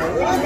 Yeah.